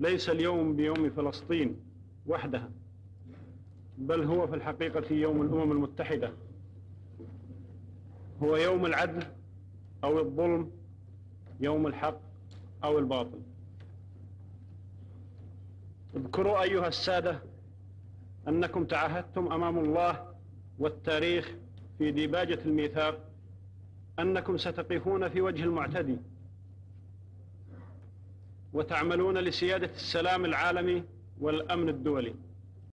ليس اليوم بيوم فلسطين وحدها بل هو في الحقيقة يوم الأمم المتحدة. هو يوم العدل أو الظلم يوم الحق أو الباطل. اذكروا أيها السادة أنكم تعهدتم أمام الله والتاريخ في ديباجة الميثاق أنكم ستقفون في وجه المعتدي. وتعملون لسيادة السلام العالمي والأمن الدولي.